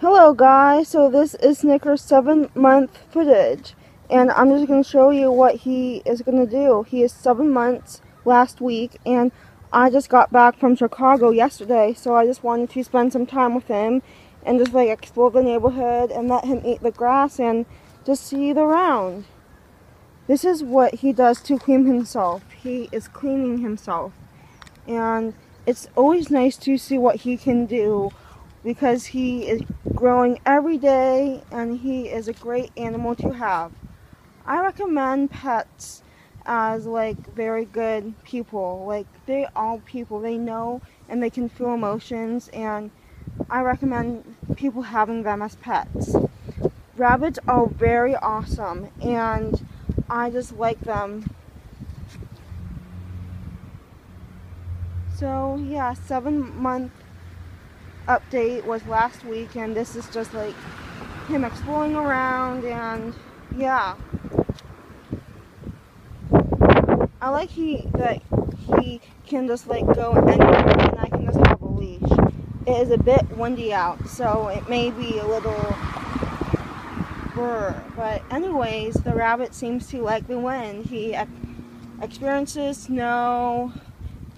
Hello guys, so this is Snickers 7 month footage and I'm just going to show you what he is going to do. He is 7 months last week and I just got back from Chicago yesterday so I just wanted to spend some time with him and just like explore the neighborhood and let him eat the grass and just see the round. This is what he does to clean himself. He is cleaning himself and it's always nice to see what he can do because he is growing every day and he is a great animal to have. I recommend pets as like very good people. Like they all people. They know and they can feel emotions and I recommend people having them as pets. Rabbits are very awesome and I just like them. So yeah, seven month update was last week and this is just like him exploring around and yeah. I like he that he can just like go anywhere and I can just have a leash. It is a bit windy out so it may be a little brr. But anyways, the rabbit seems to like the wind. He experiences snow,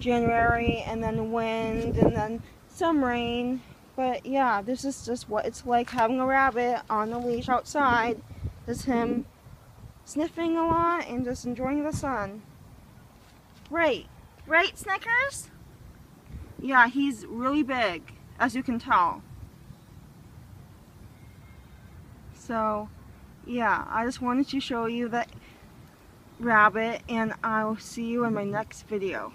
January, and then wind, and then some rain. But yeah, this is just what it's like having a rabbit on the leash outside. Just him sniffing a lot and just enjoying the sun. Right. Right, Snickers? Yeah, he's really big, as you can tell. So, yeah, I just wanted to show you that rabbit, and I'll see you in my next video.